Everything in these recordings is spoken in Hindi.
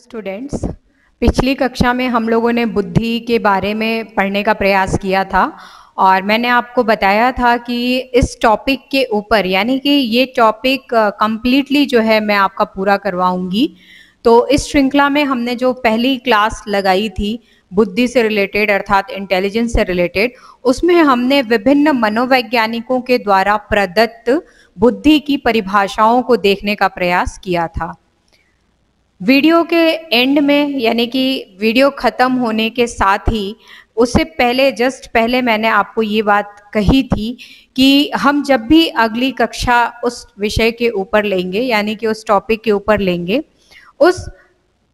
स्टूडेंट्स पिछली कक्षा में हम लोगों ने बुद्धि के बारे में पढ़ने का प्रयास किया था और मैंने आपको बताया था कि इस टॉपिक के ऊपर, यानी कि ये टॉपिक कम्प्लीटली जो है मैं आपका पूरा करवाऊँगी। तो इस श्रृंखला में हमने जो पहली क्लास लगाई थी, बुद्धि से रिलेटेड अर्थात इंटेलिजेंस से रिलेटेड उसमें हमने विभिन्न मनोवैज्ञानिकों के द्वारा प्रदत्त बुद्धि की परिभाषाओं को देखने का प्रयास किया था। वीडियो के एंड में, यानी कि वीडियो ख़त्म होने के साथ ही, उससे पहले जस्ट पहले मैंने आपको ये बात कही थी कि हम जब भी अगली कक्षा उस विषय के ऊपर लेंगे, यानी कि उस टॉपिक के ऊपर लेंगे, उस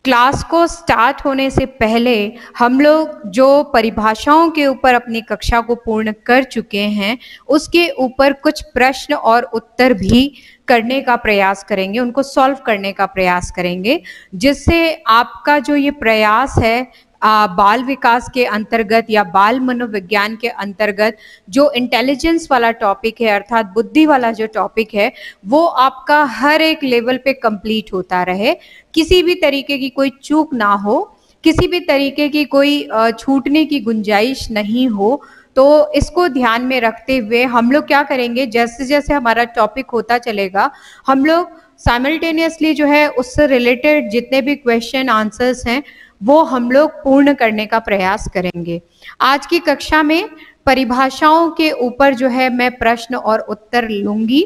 क्लास को स्टार्ट होने से पहले हम लोग जो परिभाषाओं के ऊपर अपनी कक्षा को पूर्ण कर चुके हैं, उसके ऊपर कुछ प्रश्न और उत्तर भी करने का प्रयास करेंगे, उनको सॉल्व करने का प्रयास करेंगे, जिससे आपका जो ये प्रयास है बाल विकास के अंतर्गत या बाल मनोविज्ञान के अंतर्गत जो इंटेलिजेंस वाला टॉपिक है, अर्थात बुद्धि वाला जो टॉपिक है, वो आपका हर एक लेवल पे कंप्लीट होता रहे। किसी भी तरीके की कोई चूक ना हो, किसी भी तरीके की कोई छूटने की गुंजाइश नहीं हो तो इसको ध्यान में रखते हुए हम लोग क्या करेंगे, जैसे जैसे हमारा टॉपिक होता चलेगा, हम लोग साइमल्टेनियसली जो है उससे रिलेटेड जितने भी क्वेश्चन आंसर्स हैं वो हम लोग पूर्ण करने का प्रयास करेंगे। आज की कक्षा में परिभाषाओं के ऊपर जो है मैं प्रश्न और उत्तर लूँगी।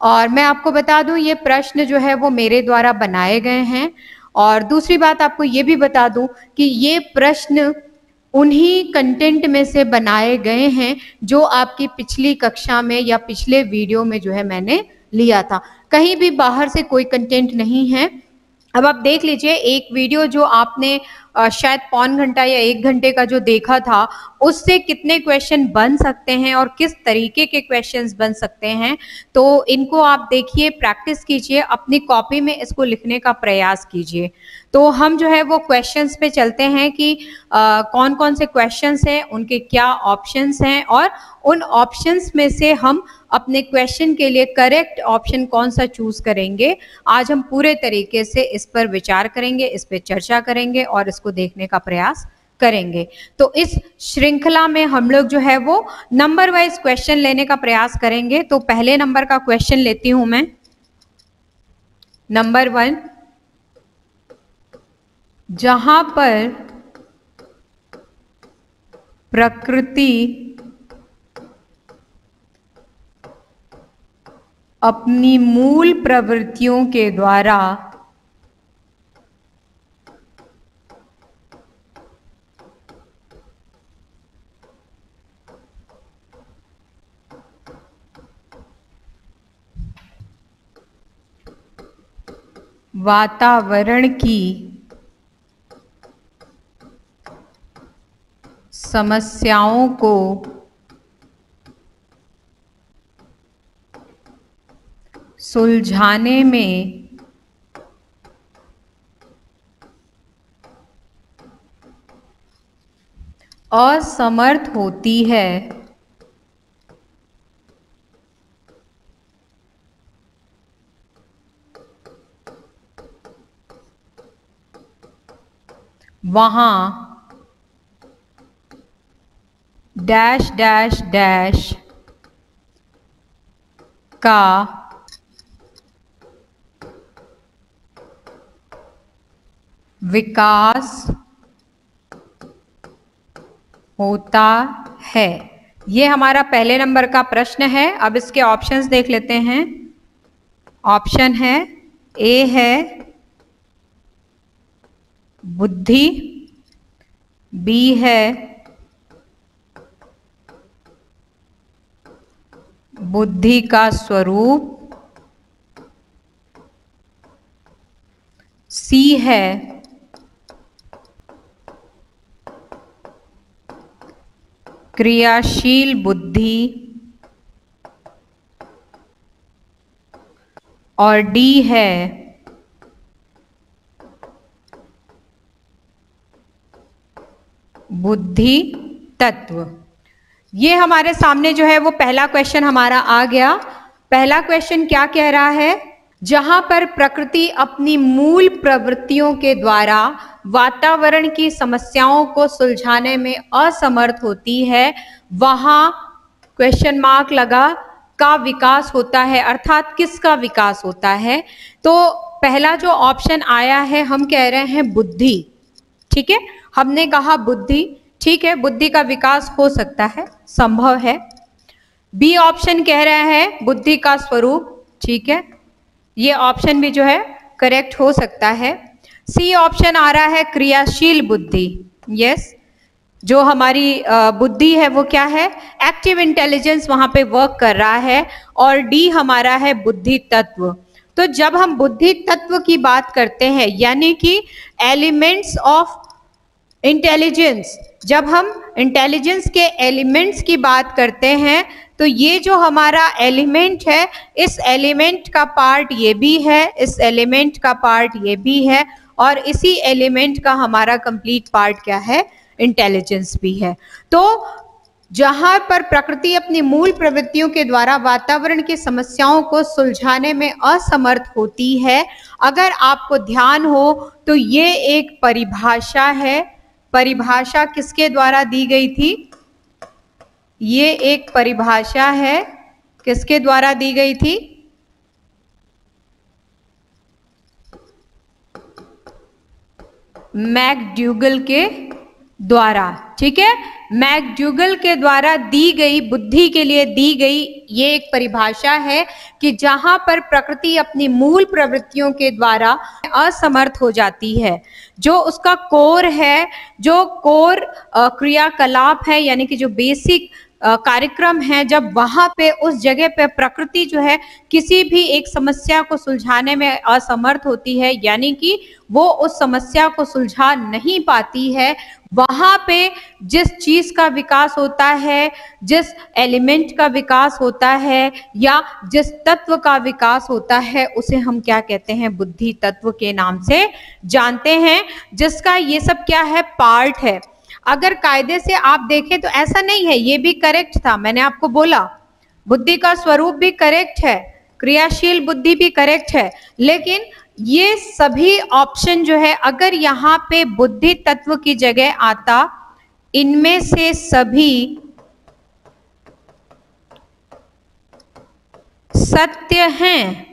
और मैं आपको बता दूँ, ये प्रश्न जो है वो मेरे द्वारा बनाए गए हैं। और दूसरी बात आपको ये भी बता दूँ कि ये प्रश्न उन्हीं कंटेंट में से बनाए गए हैं जो आपकी पिछली कक्षा में या पिछले वीडियो में जो है मैंने लिया था। कहीं भी बाहर से कोई कंटेंट नहीं है। अब आप देख लीजिए एक वीडियो जो आपने शायद पौन घंटा या एक घंटे का जो देखा था उससे कितने क्वेश्चन बन सकते हैं और किस तरीके के क्वेश्चंस बन सकते हैं? तो इनको आप देखिए प्रैक्टिस कीजिए अपनी कॉपी में इसको लिखने का प्रयास कीजिए। तो हम जो है वो क्वेश्चंस पे चलते हैं कि आ, कौन कौन से क्वेश्चंस हैं उनके क्या ऑप्शंस हैं और उन ऑप्शंस में से हम अपने क्वेश्चन के लिए करेक्ट ऑप्शन कौन सा चूज़ करेंगे। आज हम पूरे तरीके से इस पर विचार करेंगे इस पर चर्चा करेंगे और इसको देखने का प्रयास करेंगे। तो इस श्रृंखला में हम लोग जो है वो नंबर वाइज क्वेश्चन लेने का प्रयास करेंगे। तो पहले नंबर का क्वेश्चन लेती हूँ मैं। नंबर वन जहाँ पर प्रकृति अपनी मूल प्रवृत्तियों के द्वारा वातावरण की समस्याओं को सुलझाने में असमर्थ होती है। वहाँ डैश डैश डैश का विकास होता है। ये हमारा पहले नंबर का प्रश्न है। अब इसके ऑप्शंस देख लेते हैं। ऑप्शन है ए है बुद्धि बी है बुद्धि का स्वरूप सी है क्रियाशील बुद्धि और डी है बुद्धि तत्व। ये हमारे सामने जो है वो पहला क्वेश्चन हमारा आ गया। पहला क्वेश्चन क्या कह रहा है? जहाँ पर प्रकृति अपनी मूल प्रवृत्तियों के द्वारा वातावरण की समस्याओं को सुलझाने में असमर्थ होती है, वहाँ क्वेश्चन मार्क लगा का विकास होता है, अर्थात किसका विकास होता है? तो पहला जो ऑप्शन आया है, हम कह रहे हैं बुद्धि। ठीक है? हमने कहा बुद्धि, ठीक है, बुद्धि का विकास हो सकता है, संभव है। बी ऑप्शन कह रहे हैं, बुद्धि का स्वरूप, ठीक है। ये ऑप्शन भी जो है करेक्ट हो सकता है। सी ऑप्शन आ रहा है, क्रियाशील बुद्धि यस जो हमारी बुद्धि है, वो क्या है? एक्टिव इंटेलिजेंस वहाँ पे वर्क कर रहा है और डी हमारा है बुद्धि तत्व। तो जब हम बुद्धि तत्व की बात करते हैं, यानी कि एलिमेंट्स ऑफ़ इंटेलिजेंस जब हम इंटेलिजेंस के एलिमेंट्स की बात करते हैं तो ये जो हमारा एलिमेंट है, इस एलिमेंट का पार्ट ये भी है, इस एलिमेंट का पार्ट ये भी है, और इसी एलिमेंट का हमारा कंप्लीट पार्ट क्या है? इंटेलिजेंस भी है। तो जहाँ पर प्रकृति अपनी मूल प्रवृत्तियों के द्वारा वातावरण की समस्याओं को सुलझाने में असमर्थ होती है, अगर आपको ध्यान हो तो ये एक परिभाषा है। परिभाषा किसके द्वारा दी गई थी? ये एक परिभाषा है। किसके द्वारा दी गई थी? मैकड्यूगल के द्वारा, ठीक है? मैकडूगल के द्वारा दी गई बुद्धि के लिए दी गई ये एक परिभाषा है कि जहाँ पर प्रकृति अपनी मूल प्रवृत्तियों के द्वारा असमर्थ हो जाती है। जो उसका कोर है, जो कोर क्रियाकलाप है, यानी कि जो बेसिक कार्यक्रम है, जब वहाँ पे, उस जगह पे प्रकृति जो है, किसी भी एक समस्या को सुलझाने में असमर्थ होती है, यानी कि वो उस समस्या को सुलझा नहीं पाती है वहाँ पे जिस चीज़ का विकास होता है, जिस एलिमेंट का विकास होता है या जिस तत्व का विकास होता है, उसे हम क्या कहते हैं, बुद्धि तत्व के नाम से जानते हैं, जिसका ये सब क्या है, पार्ट है। अगर कायदे से आप देखें तो ऐसा नहीं है, ये भी करेक्ट था, मैंने आपको बोला। बुद्धि का स्वरूप भी करेक्ट है, क्रियाशील बुद्धि भी करेक्ट है, लेकिन ये सभी ऑप्शन जो है, अगर यहाँ पे बुद्धि तत्व की जगह आता, इनमें से सभी सत्य हैं।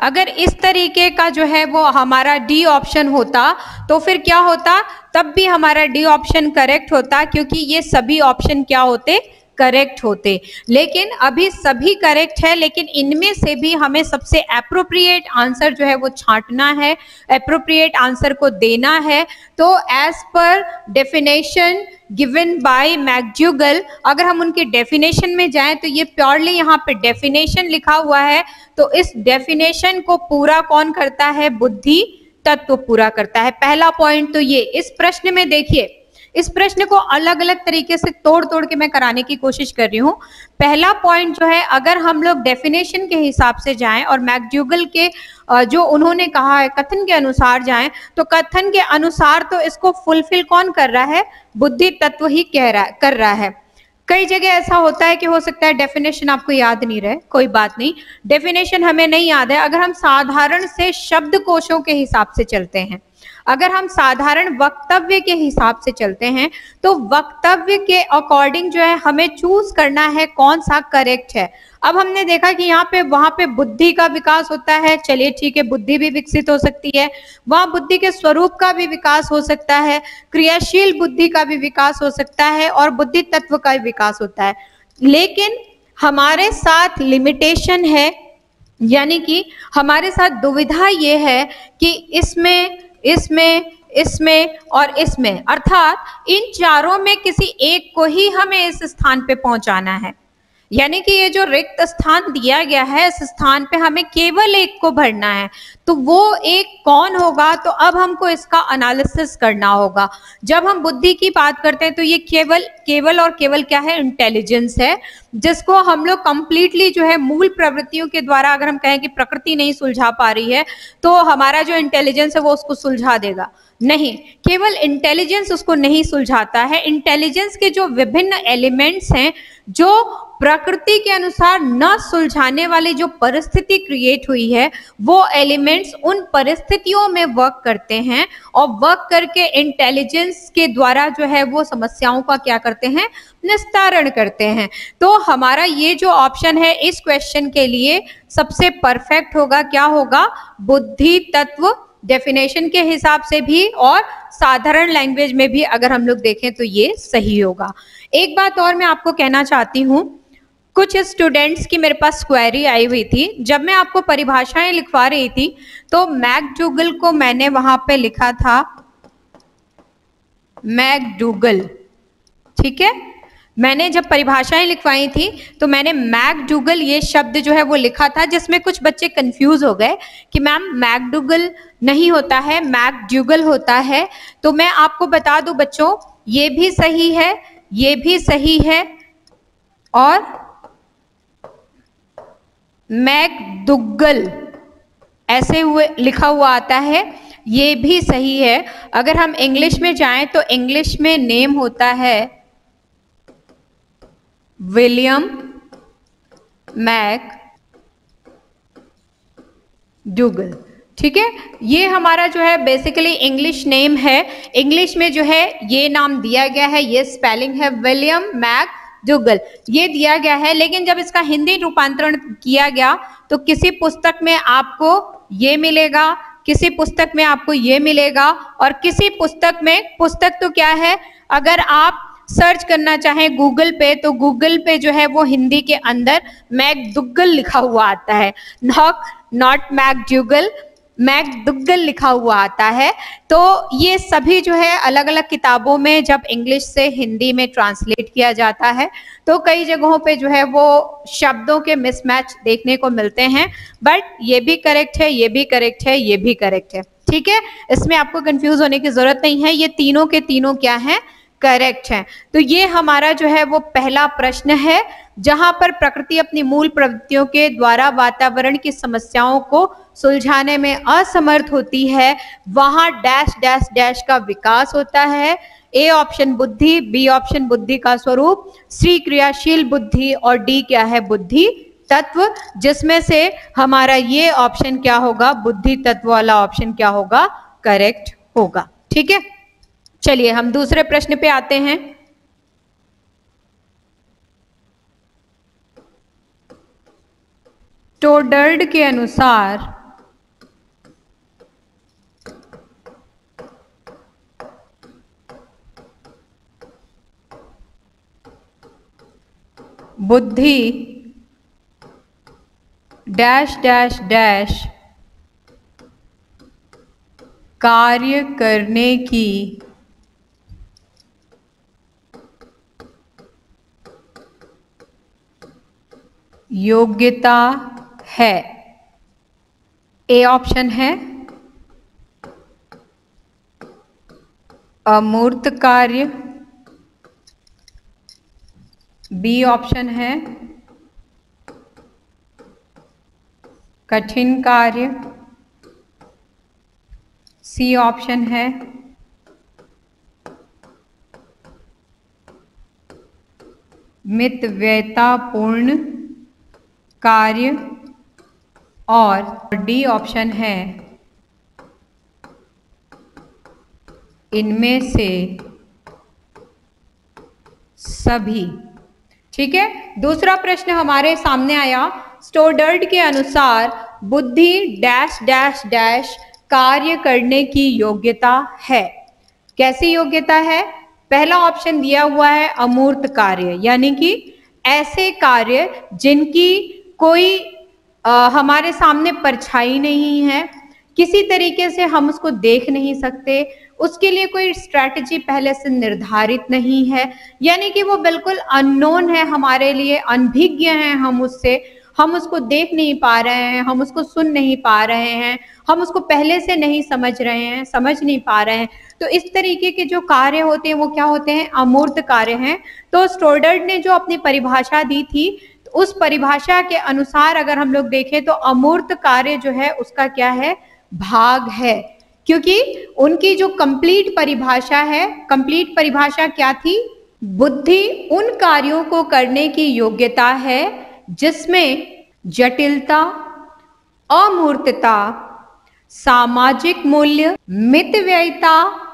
अगर इस तरीके का जो है वो हमारा डी ऑप्शन होता तो फिर क्या होता? तब भी हमारा डी ऑप्शन करेक्ट होता, क्योंकि ये सभी ऑप्शन क्या होते? करेक्ट होते। लेकिन अभी सभी करेक्ट है, लेकिन इनमें से भी हमें सबसे अप्रोप्रिएट आंसर जो है वो छांटना है अप्रोप्रिएट आंसर को देना है। तो as per definition given by मैगज्यूगल अगर हम उनके डेफिनेशन में जाएँ तो ये प्योरली यहाँ पे डेफिनेशन लिखा हुआ है। तो इस डेफिनेशन को पूरा कौन करता है? बुद्धि तत्व पूरा करता है। पहला पॉइंट तो ये, इस प्रश्न में देखिए। इस प्रश्न को अलग अलग तरीके से तोड़ तोड़ के मैं कराने की कोशिश कर रही हूँ। पहला पॉइंट जो है, अगर हम लोग डेफिनेशन के हिसाब से जाएँ और मैकड्यूगल के जो उन्होंने कहा है, कथन के अनुसार जाएँ तो कथन के अनुसार तो इसको फुलफिल कौन कर रहा है? बुद्धि तत्व ही कह रहा, कर रहा है। कई जगह ऐसा होता है कि हो सकता है डेफिनेशन आपको याद नहीं रहे, कोई बात नहीं। डेफिनेशन हमें नहीं याद है, अगर हम साधारण से शब्द कोशों के हिसाब से चलते हैं। अगर हम साधारण वक्तव्य के हिसाब से चलते हैं तो वक्तव्य के अकॉर्डिंग जो है, हमें चूज़ करना है कौन सा करेक्ट है। अब हमने देखा कि यहाँ पे, वहाँ पे बुद्धि का विकास होता है। चलिए ठीक है, बुद्धि भी विकसित हो सकती है। वहाँ बुद्धि के स्वरूप का भी विकास हो सकता है। क्रियाशील बुद्धि का भी विकास हो सकता है और बुद्धि तत्व का भी विकास होता है। लेकिन हमारे साथ लिमिटेशन है, यानी कि हमारे साथ दुविधा ये है कि इसमें इसमें इसमें और इसमें। अर्थात, इन चारों में किसी एक को ही हमें इस स्थान पे पहुंचाना है। यानी कि ये जो रिक्त स्थान दिया गया है, इस स्थान पे हमें केवल एक को भरना है। तो वो एक कौन होगा? तो अब हमको इसका एनालिसिस करना होगा। जब हम बुद्धि की बात करते हैं तो ये केवल केवल और केवल क्या है? इंटेलिजेंस है। जिसको हम लोग कंप्लीटली जो है मूल प्रवृत्तियों के द्वारा अगर हम कहें कि प्रकृति नहीं सुलझा पा रही है तो हमारा जो इंटेलिजेंस है वो उसको सुलझा देगा। नहीं, केवल इंटेलिजेंस उसको नहीं सुलझाता है इंटेलिजेंस के जो विभिन्न एलिमेंट्स हैं, जो प्रकृति के अनुसार न सुलझाने वाली जो परिस्थिति क्रिएट हुई है, वो एलिमेंट्स उन परिस्थितियों में वर्क करते हैं और वर्क करके इंटेलिजेंस के द्वारा जो है वो समस्याओं का क्या करते हैं? निस्तारण करते हैं। तो हमारा ये जो ऑप्शन है, इस क्वेश्चन के लिए सबसे परफेक्ट होगा, क्या होगा? बुद्धि तत्व डेफिनेशन के हिसाब से भी और साधारण लैंग्वेज में भी अगर हम लोग देखें तो ये सही होगा। एक बात और मैं आपको कहना चाहती हूँ, कुछ स्टूडेंट्स की मेरे पास क्वेरी आई हुई थी। जब मैं आपको परिभाषाएँ लिखवा रही थी तो मैकडूगल को मैंने वहाँ पे लिखा था मैकडूगल ठीक है? मैंने जब परिभाषाएँ लिखवाई थी तो मैंने मैकडूगल ये शब्द जो है वो लिखा था, जिसमें कुछ बच्चे कंफ्यूज हो गए कि मैम मैकडूगल नहीं होता है, मैकडूगल होता है। तो मैं आपको बता दूँ बच्चों, ये भी सही है, ये भी सही है, और मैकडुगल ऐसे हुए, लिखा हुआ आता है, ये भी सही है। अगर हम इंग्लिश में जाएँ तो इंग्लिश में नेम होता है। William McDougall. ठीक है? ये हमारा जो है बेसिकली इंग्लिश नेम है। इंग्लिश में जो है ये नाम दिया गया है, ये स्पेलिंग है विलियम मैक डूगल। ये दिया गया है, लेकिन जब इसका हिंदी रूपांतरण किया गया तो किसी पुस्तक में आपको ये मिलेगा, किसी पुस्तक में आपको ये मिलेगा, और किसी पुस्तक में, पुस्तक तो क्या है? अगर आप सर्च करना चाहें गूगल पे तो गूगल पे जो है वो हिंदी के अंदर मैक दुग्गल लिखा हुआ आता है। Knock not McDougall McDougall लिखा हुआ आता है। तो ये सभी जो है अलग अलग किताबों में जब इंग्लिश से हिंदी में ट्रांसलेट किया जाता है तो कई जगहों पे जो है वो शब्दों के मिसमैच देखने को मिलते हैं। बट ये भी करेक्ट है, ये भी करेक्ट है, ये भी करेक्ट है। ठीक है? इसमें आपको कंफ्यूज होने की ज़रूरत नहीं है। ये तीनों के तीनों क्या हैं? करेक्ट है। तो ये हमारा जो है वो पहला प्रश्न है, जहाँ पर प्रकृति अपनी मूल प्रवृत्तियों के द्वारा वातावरण की समस्याओं को सुलझाने में असमर्थ होती है, वहाँ डैश डैश डैश का विकास होता है। ए ऑप्शन बुद्धि, बी ऑप्शन बुद्धि का स्वरूप, सी क्रियाशील बुद्धि और डी क्या है बुद्धि तत्व, जिसमें से हमारा ये ऑप्शन क्या होगा, बुद्धि तत्व वाला ऑप्शन क्या होगा करेक्ट होगा। ठीक है? चलिए हम दूसरे प्रश्न पे आते हैं। टोडर्ड के अनुसार बुद्धि डैश डैश डैश कार्य करने की योग्यता है? ए ऑप्शन है। अमूर्त कार्य। बी ऑप्शन है। कठिन कार्य। सी ऑप्शन है। मितव्यतापूर्ण कार्य और डी ऑप्शन है। इनमें से सभी। ठीक है? दूसरा प्रश्न हमारे सामने आया। स्टोडर्ड के अनुसार बुद्धि डैश डैश डैश कार्य करने की योग्यता है। कैसी योग्यता है? पहला ऑप्शन दिया हुआ है अमूर्त कार्य, यानी कि ऐसे कार्य जिनकी कोई आ, हमारे सामने परछाई नहीं है किसी तरीके से हम उसको देख नहीं सकते उसके लिए कोई स्ट्रैटेजी पहले से निर्धारित नहीं है यानी कि वो बिल्कुल अननोन है हमारे लिए अनभिज्ञ हैं हम उससे हम उसको देख नहीं पा रहे हैं हम उसको सुन नहीं पा रहे हैं हम उसको पहले से नहीं समझ रहे हैं समझ नहीं पा रहे हैं। तो इस तरीके के जो कार्य होते हैं वो क्या होते हैं? अमूर्त कार्य हैं। तो स्टोडर्ड ने जो अपनी परिभाषा दी थी उस परिभाषा के अनुसार अगर हम लोग देखें तो अमूर्त कार्य जो है, उसका क्या है? भाग है। क्योंकि उनकी जो कंप्लीट परिभाषा है कंप्लीट परिभाषा क्या थी? बुद्धि उन कार्यों को करने की योग्यता है, जिसमें जटिलता, अमूर्तता, सामाजिक मूल्य, मितव्ययता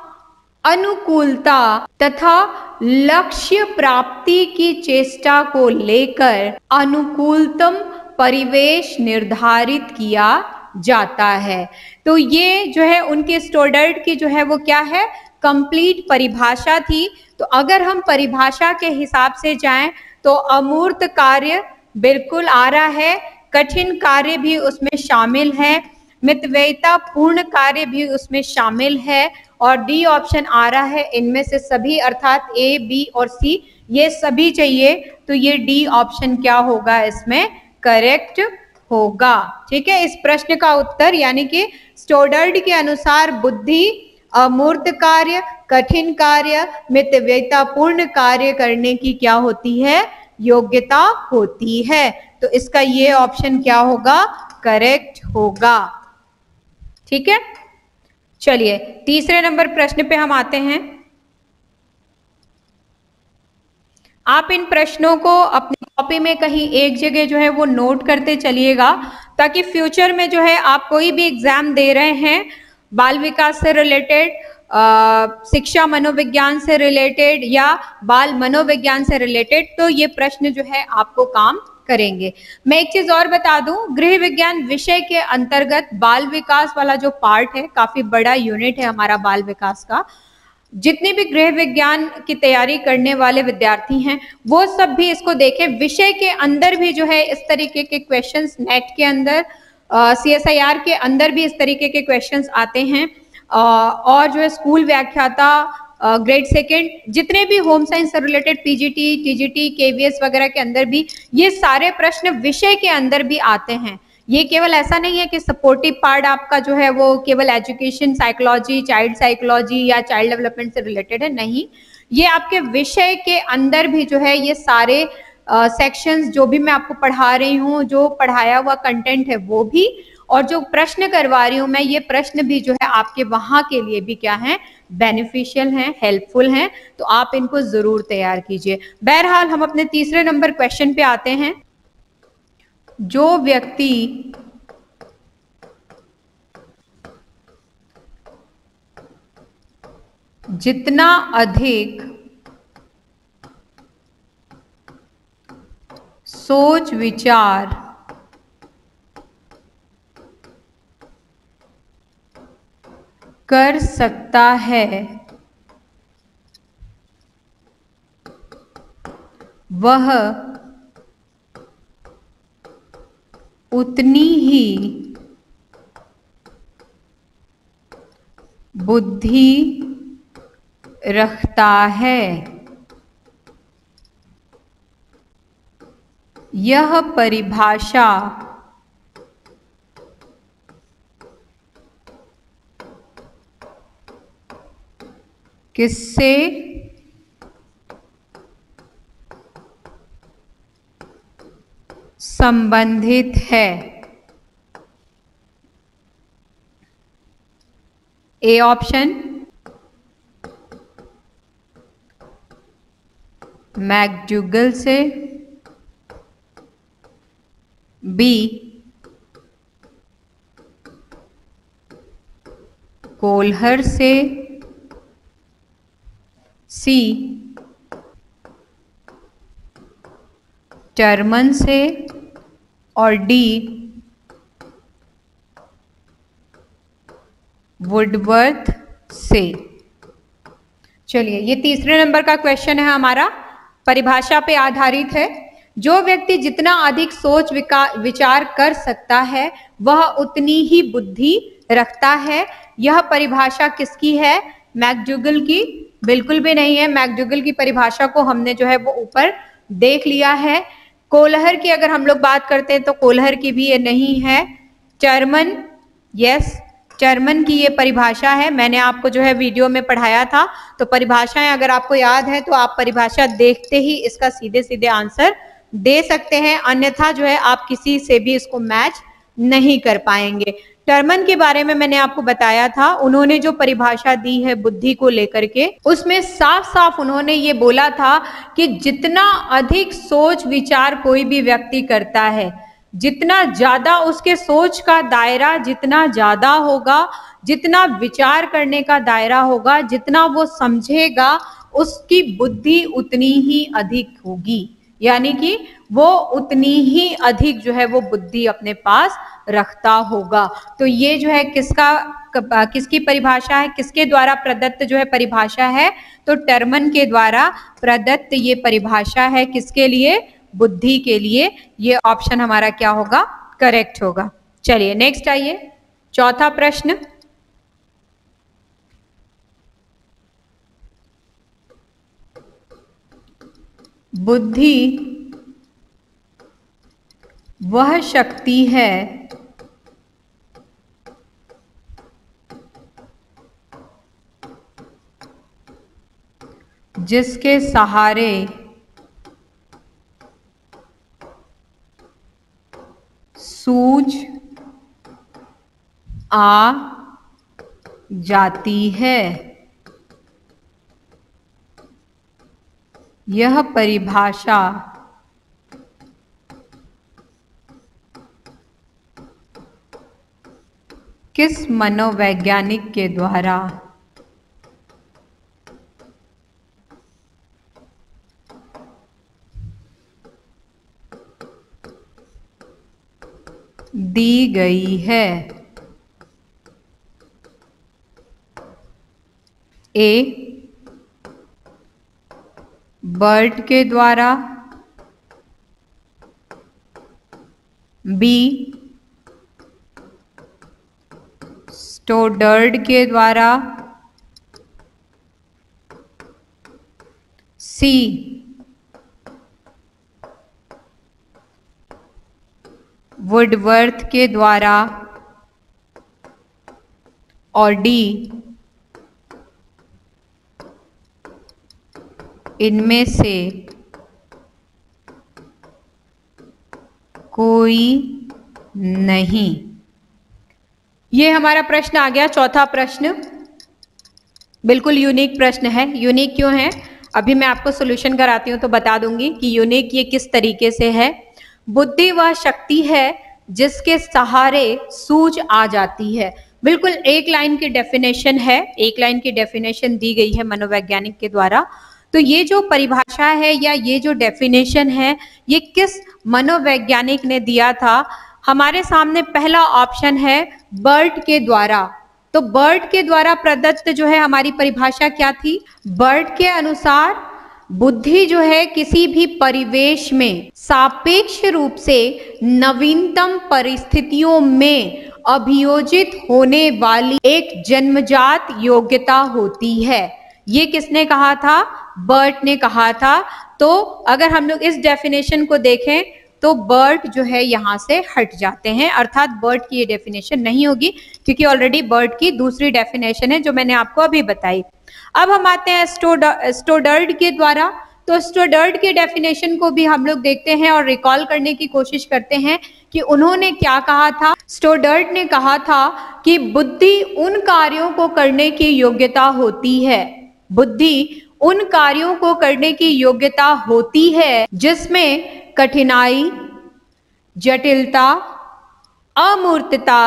अनुकूलता तथा लक्ष्य प्राप्ति की चेष्टा को लेकर अनुकूलतम परिवेश निर्धारित किया जाता है। तो ये जो है उनके स्टोडर्ट की जो है वो क्या है? कंप्लीट परिभाषा थी। तो अगर हम परिभाषा के हिसाब से जाएँ तो अमूर्त कार्य बिल्कुल आ रहा है। कठिन कार्य भी उसमें शामिल है। मितव्ययता पूर्ण कार्य भी उसमें शामिल है। और डी ऑप्शन आ रहा है, इनमें से सभी, अर्थात ए बी और सी ये सभी चाहिए तो ये डी ऑप्शन क्या होगा, इसमें करेक्ट होगा। ठीक है, इस प्रश्न का उत्तर यानी कि स्टोडर्ड के अनुसार बुद्धि, अमूर्त कार्य, कठिन कार्य मितव्ययता पूर्ण कार्य करने की क्या होती है, योग्यता होती है। तो इसका ये ऑप्शन क्या होगा करेक्ट होगा। ठीक है? चलिए, तीसरे नंबर प्रश्न पे हम आते हैं। आप इन प्रश्नों को अपनी कॉपी में कहीं एक जगह जो है वो नोट करते चलिएगा, ताकि फ्यूचर में जो है आप कोई भी एग्ज़ाम दे रहे हैं, बाल विकास से रिलेटेड शिक्षा मनोविज्ञान से रिलेटेड या बाल मनोविज्ञान से रिलेटेड तो ये प्रश्न जो है आपको काम करेंगे। मैं एक चीज़ और बता दूँ, गृह विज्ञान विषय के अंतर्गत बाल विकास वाला जो पार्ट है, काफ़ी बड़ा यूनिट है हमारा बाल विकास का। जितने भी गृह विज्ञान की तैयारी करने वाले विद्यार्थी हैं, वो सब भी इसको देखें। विषय के अंदर भी जो है, इस तरीके के क्वेश्चंस नेट के अंदर सी एस आई आर के अंदर भी इस तरीके के क्वेश्चंस आते हैं। और जो है स्कूल व्याख्याता ग्रेड सेकेंड जितने भी होम साइंस से रिलेटेड पीजीटी टीजीटी केवीएस वगैरह के अंदर भी ये सारे प्रश्न विषय के अंदर भी आते हैं। ये केवल ऐसा नहीं है कि सपोर्टिव पार्ट आपका जो है वो केवल एजुकेशन साइकोलॉजी चाइल्ड साइकोलॉजी या चाइल्ड डेवलपमेंट से रिलेटेड है नहीं। ये आपके विषय के अंदर भी जो है ये सारे सेक्शंस uh, जो भी मैं आपको पढ़ा रही हूँ जो पढ़ाया हुआ कंटेंट है वो भी और जो प्रश्न करवा रही हूँ मैं, ये प्रश्न भी जो है आपके वहाँ के लिए भी क्या है? बेनिफिशियल हैं हेल्पफुल हैं तो आप इनको ज़रूर तैयार कीजिए। बहरहाल, हम अपने तीसरे नंबर क्वेश्चन पे आते हैं। जो व्यक्ति जितना अधिक सोच विचार कर सकता है। वह उतनी ही बुद्धि रखता है। यह परिभाषा किससे? संबंधित है। ए ऑप्शन मैकजुगल से। बी कोल्हर से। सी टर्मन से और डी वुडवर्थ से। चलिए, ये तीसरे नंबर का क्वेश्चन है हमारा। परिभाषा पे आधारित है। जो व्यक्ति जितना अधिक सोच विचार कर सकता है, वह उतनी ही बुद्धि रखता है। यह परिभाषा किसकी है? मैकजुगल की। बिल्कुल भी नहीं है। मैकडुगल की परिभाषा को हमने जो है वो ऊपर देख लिया है। कोलहर की अगर हम लोग बात करते हैं तो कोलहर की भी ये नहीं है। चर्मन यस चर्मन की ये परिभाषा है। मैंने आपको जो है वीडियो में पढ़ाया था। तो परिभाषाएँ अगर आपको याद है तो आप परिभाषा देखते ही इसका सीधे सीधे आंसर दे सकते हैं। अन्यथा जो है आप किसी से भी इसको मैच नहीं कर पाएँगे। टर्मन के बारे में मैंने आपको बताया था। उन्होंने जो परिभाषा दी है बुद्धि को लेकर के, उसमें साफ़ साफ़ उन्होंने ये बोला था कि जितना अधिक सोच विचार कोई भी व्यक्ति करता है, जितना ज़्यादा उसके सोच का दायरा जितना ज़्यादा होगा, जितना विचार करने का दायरा होगा, जितना वो समझेगा, उसकी बुद्धि उतनी ही अधिक होगी। यानी कि वो उतनी ही अधिक जो है वो बुद्धि अपने पास रखता होगा। तो ये जो है किसका किसकी परिभाषा है? किसके द्वारा प्रदत्त जो है परिभाषा है? तो टर्मन के द्वारा प्रदत्त ये परिभाषा है किसके लिए? बुद्धि के लिए। ये ऑप्शन हमारा क्या होगा? करेक्ट होगा। चलिए, नेक्स्ट आइए। चौथा प्रश्न। बुद्धि, वह शक्ति है जिसके सहारे सूझ आ जाती है। यह परिभाषा किस मनोवैज्ञानिक के द्वारा दी गई है। ए बर्ड के द्वारा। बी स्टोडर्ड के द्वारा। सी वुडवर्थ के द्वारा और डी इनमें से कोई नहीं। ये हमारा प्रश्न आ गया, चौथा प्रश्न। बिल्कुल यूनिक प्रश्न है। यूनिक क्यों है? अभी मैं आपको सोल्यूशन कराती हूँ तो बता दूँगी कि यूनिक ये किस तरीके से है। बुद्धि वह शक्ति है जिसके सहारे सूझ आ जाती है। बिल्कुल एक लाइन की डेफिनेशन है, एक लाइन की डेफिनेशन दी गई है मनोवैज्ञानिक के द्वारा। तो ये जो परिभाषा है या ये जो डेफिनेशन है, ये किस मनोवैज्ञानिक ने दिया था? हमारे सामने पहला ऑप्शन है बर्ड के द्वारा। तो बर्ड के द्वारा प्रदत्त जो है हमारी परिभाषा क्या थी? बर्ड के अनुसार बुद्धि जो है किसी भी परिवेश में सापेक्ष रूप से नवीनतम परिस्थितियों में अभियोजित होने वाली एक जन्मजात योग्यता होती है। ये किसने कहा था? बर्ट ने कहा था। तो अगर हम लोग इस डेफिनेशन को देखें तो बर्ट जो है यहाँ से हट जाते हैं। अर्थात बर्ड की ये डेफिनेशन नहीं होगी, क्योंकि ऑलरेडी बर्ड की दूसरी डेफिनेशन है जो मैंने आपको अभी बताई। अब हम आते हैं स्टोडर्ड के द्वारा। तो स्टोडर्ड के डेफिनेशन को भी हम लोग देखते हैं और रिकॉल करने की कोशिश करते हैं कि उन्होंने क्या कहा था। स्टोडर्ड ने कहा था कि बुद्धि उन कार्यों को करने की योग्यता होती है। बुद्धि उन कार्यों को करने की योग्यता होती है जिसमें कठिनाई, जटिलता, अमूर्तता,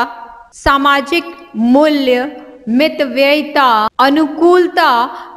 सामाजिक मूल्य मितव्ययता, अनुकूलता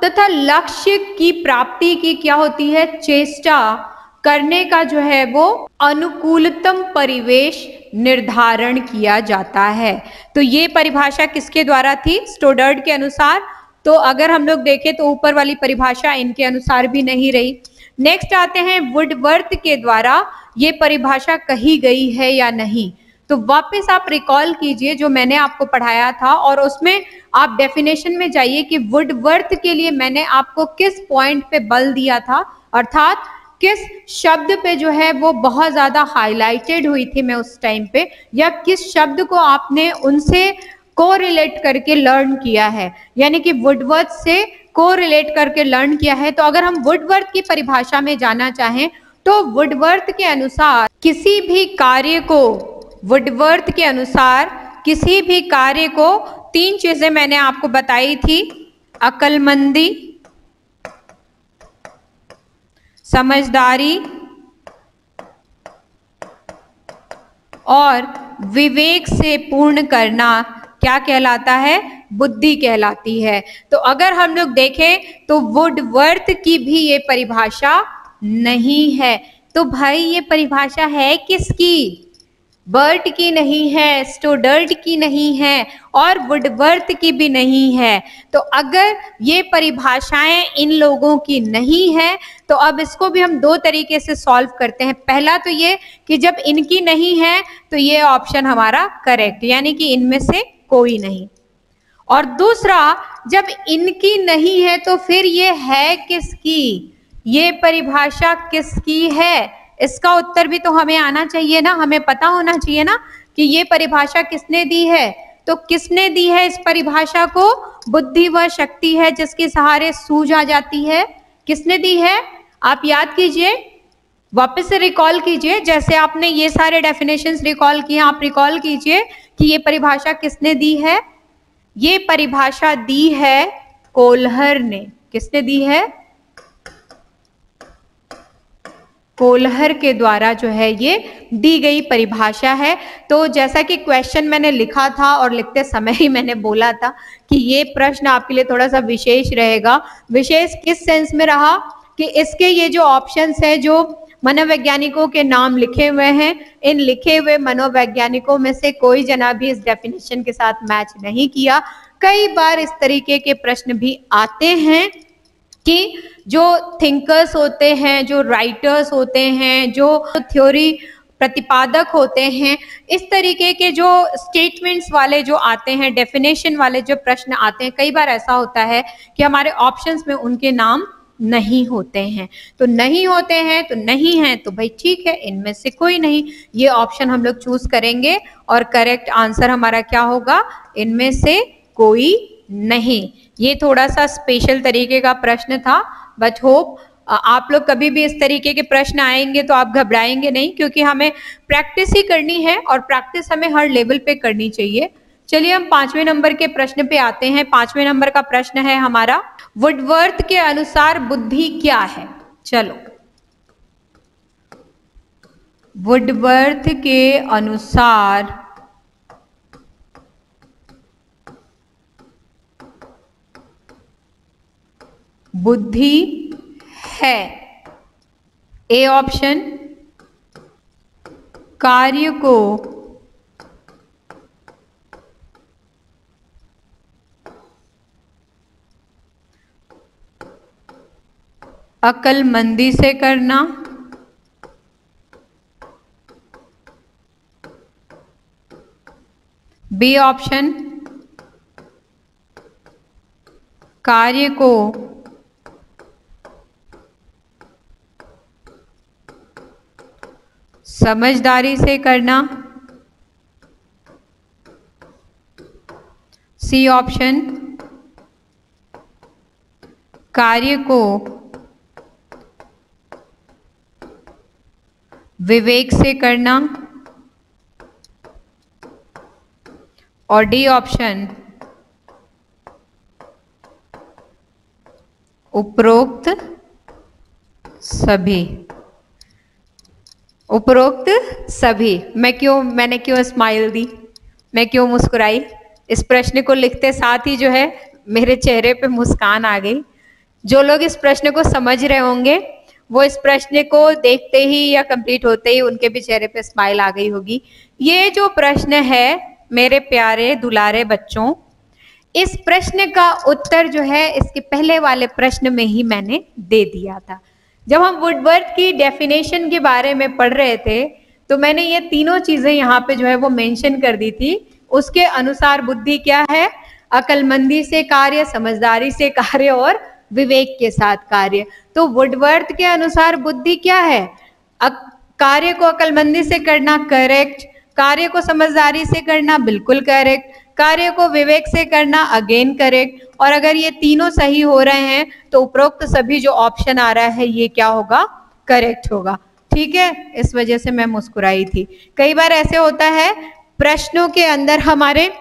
तथा लक्ष्य की प्राप्ति की क्या होती है? चेष्टा करने का जो है वो अनुकूलतम परिवेश निर्धारण किया जाता है। तो ये परिभाषा किसके द्वारा थी? स्टोडर्ड के अनुसार। तो अगर हम लोग देखें तो ऊपर वाली परिभाषा इनके अनुसार भी नहीं रही। नेक्स्ट आते हैं, वुडवर्थ के द्वारा ये परिभाषा कही गई है या नहीं? तो वापस आप रिकॉल कीजिए जो मैंने आपको पढ़ाया था और उसमें आप डेफिनेशन में जाइए कि वुडवर्थ के लिए मैंने आपको किस पॉइंट पे बल दिया था, अर्थात किस शब्द पे जो है वो बहुत ज़्यादा हाईलाइटेड हुई थी मैं उस टाइम पे, या किस शब्द को आपने उनसे को रिलेट करके लर्न किया है। यानी कि वुडवर्थ से को रिलेट करके लर्न किया है। तो अगर हम वुडवर्थ की परिभाषा में जाना चाहें तो वुडवर्थ के अनुसार किसी भी कार्य को वुडवर्थ के अनुसार किसी भी कार्य को तीन चीज़ें मैंने आपको बताई थी। अकलमंदी, समझदारी और विवेक से पूर्ण करना क्या कहलाता है? बुद्धि कहलाती है। तो अगर हम लोग देखें तो वुडवर्थ की भी ये परिभाषा नहीं है। तो भाई ये परिभाषा है किसकी? बर्ट की नहीं है स्टोडर्ट की नहीं है और वुडवर्थ की भी नहीं है। तो अगर ये परिभाषाएँ इन लोगों की नहीं है तो अब इसको भी हम दो तरीके से सॉल्व करते हैं। पहला तो ये कि जब इनकी नहीं है तो ये ऑप्शन हमारा करेक्ट यानी कि इनमें से कोई नहीं। और दूसरा, जब इनकी नहीं है तो फिर ये है किसकी? ये परिभाषा किसकी है? इसका उत्तर भी तो हमें आना चाहिए ना, हमें पता होना चाहिए ना कि ये परिभाषा किसने दी है। तो किसने दी है इस परिभाषा को? बुद्धि व शक्ति है जिसके सहारे सूझ आ जाती है। किसने दी है? आप याद कीजिए, वापस से रिकॉल कीजिए। जैसे आपने ये सारे डेफिनेशंस रिकॉल किए, आप रिकॉल कीजिए कि ये परिभाषा किसने दी है। ये परिभाषा दी है कोल्हर ने। किसने दी है? कोल्हर के द्वारा जो है ये दी गई परिभाषा है। तो जैसा कि क्वेश्चन मैंने लिखा था और लिखते समय ही मैंने बोला था कि ये प्रश्न आपके लिए थोड़ा सा विशेष रहेगा। विशेष किस सेंस में रहा? कि इसके ये जो ऑप्शंस है, जो मनोवैज्ञानिकों के नाम लिखे हुए हैं, इन लिखे हुए मनोवैज्ञानिकों में से कोई जना भी इस डेफिनेशन के साथ मैच नहीं किया। कई बार इस तरीके के प्रश्न भी आते हैं। कि जो थिंकर्स होते हैं, जो राइटर्स होते हैं, जो थ्योरी प्रतिपादक होते हैं, इस तरीके के जो स्टेटमेंट्स वाले जो आते हैं डेफिनेशन वाले जो प्रश्न आते हैं, कई बार ऐसा होता है कि हमारे ऑप्शंस में उनके नाम नहीं होते हैं। तो नहीं होते हैं तो नहीं है तो भाई ठीक है, इनमें से कोई नहीं। ये ऑप्शन हम लोग चूज़ करेंगे और करेक्ट आंसर हमारा क्या होगा? इनमें से कोई नहीं। ये थोड़ा सा स्पेशल तरीके का प्रश्न था बट होप आप लोग कभी भी इस तरीके के प्रश्न आएँगे तो आप घबराएँगे नहीं, क्योंकि हमें प्रैक्टिस ही करनी है और प्रैक्टिस हमें हर लेवल पे करनी चाहिए। चलिए हम पाँचवें नंबर के प्रश्न पे आते हैं। पाँचवें नंबर का प्रश्न है हमारा वुडवर्थ के अनुसार बुद्धि क्या है? चलो। वुडवर्थ के अनुसार बुद्धि है। ए ऑप्शन कार्य को अकलमंदी से करना। बी ऑप्शन कार्य को समझदारी से करना। सी ऑप्शन कार्य को विवेक से करना। और डी ऑप्शन उपरोक्त सभी। उपरोक्त सभी। मैं क्यों, मैंने क्यों स्माइल दी? मैं क्यों मुस्कुराई? इस प्रश्न को लिखते साथ ही जो है, मेरे चेहरे पे मुस्कान आ गई। जो लोग इस प्रश्न को समझ रहे होंगे, वो इस प्रश्न को देखते ही या कंप्लीट होते ही उनके भी चेहरे पे स्माइल आ गई होगी। ये जो प्रश्न है, मेरे प्यारे दुलारे बच्चों, इस प्रश्न का उत्तर जो है, इसके पहले वाले प्रश्न में ही मैंने दे दिया था। जब हम वुडवर्थ की डेफिनेशन के बारे में पढ़ रहे थे तो मैंने ये तीनों चीज़ें यहाँ पे जो है वो मेंशन कर दी थी। उसके अनुसार बुद्धि क्या है? अकलमंदी से कार्य, समझदारी से कार्य और विवेक के साथ कार्य। तो वुडवर्थ के अनुसार बुद्धि क्या है? कार्य को अकलमंदी से करना करेक्ट कार्य को समझदारी से करना बिल्कुल करेक्ट कार्य को विवेक से करना अगेन करेक्ट और अगर ये तीनों सही हो रहे हैं तो उपरोक्त सभी जो ऑप्शन आ रहा है, ये क्या होगा? करेक्ट होगा। ठीक है? इस वजह से मैं मुस्कुराई थी। कई बार ऐसे होता है, प्रश्नों के अंदर हमारे,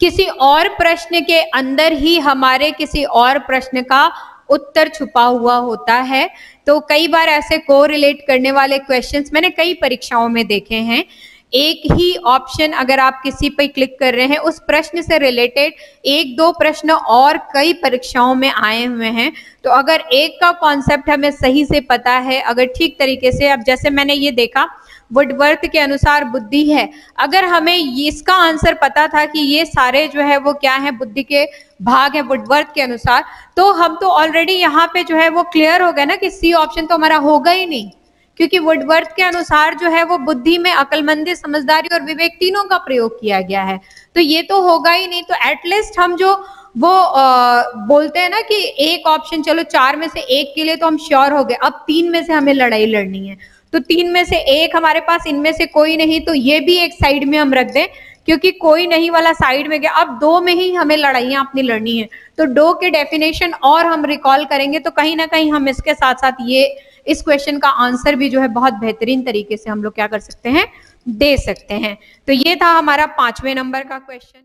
किसी और प्रश्न के अंदर ही हमारे किसी और प्रश्न का उत्तर छुपा हुआ होता है। तो कई बार ऐसे को रिलेट करने वाले क्वेश्चंस मैंने कई परीक्षाओं में देखे हैं। एक ही ऑप्शन अगर आप किसी पर क्लिक कर रहे हैं, उस प्रश्न से रिलेटेड एक दो प्रश्न और कई परीक्षाओं में आए हुए हैं। तो अगर एक का कॉन्सेप्ट हमें सही से पता है, अगर ठीक तरीके से, अब जैसे मैंने ये देखा वुडवर्थ के अनुसार बुद्धि है। अगर हमें इसका आंसर पता था कि ये सारे जो है, वो क्या है, बुद्धि के भाग है वुडवर्थ के अनुसार तो हम तो ऑलरेडी यहाँ पे जो है, वो क्लियर हो गया ना कि सी ऑप्शन तो हमारा होगा ही नहीं। क्योंकि वुडवर्थ के अनुसार जो है वो बुद्धि में अकलमंदी समझदारी और विवेक तीनों का प्रयोग किया गया है। तो ये तो होगा ही नहीं तो एटलीस्ट हम जो वो आ, बोलते हैं ना कि एक ऑप्शन चलो चार में से एक के लिए तो हम श्योर हो गए अब तीन में से हमें लड़ाई लड़नी है। तो तीन में से एक हमारे पास इनमें से कोई नहीं तो ये भी एक साइड में हम रख दें क्योंकि कोई नहीं वाला साइड में गया अब दो में ही हमें लड़ाइयाँ अपनी लड़नी है। तो डो के डेफिनेशन और हम रिकॉल करेंगे तो कहीं ना कहीं हम इसके साथ साथ ये इस क्वेश्चन का आंसर भी जो है बहुत बेहतरीन तरीके से हम लोग क्या कर सकते हैं, दे सकते हैं। तो ये था हमारा पाँचवें नंबर का क्वेश्चन